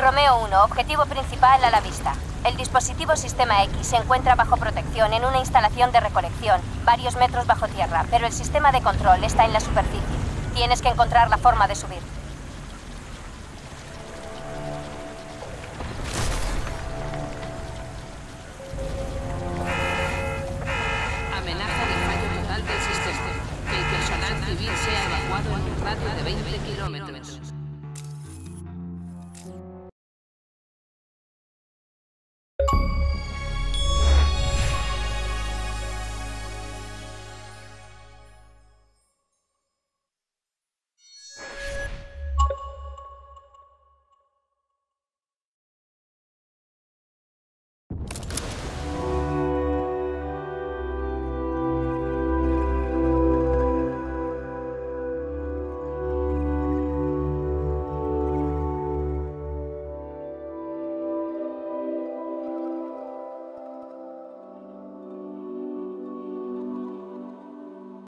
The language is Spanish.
Romeo 1, objetivo principal a la vista. El dispositivo Sistema X se encuentra bajo protección en una instalación de recolección, varios metros bajo tierra, pero el sistema de control está en la superficie. Tienes que encontrar la forma de subir. Amenaza de fallo total del sistema. Que el personal civil sea evacuado en un radio de 20 kilómetros.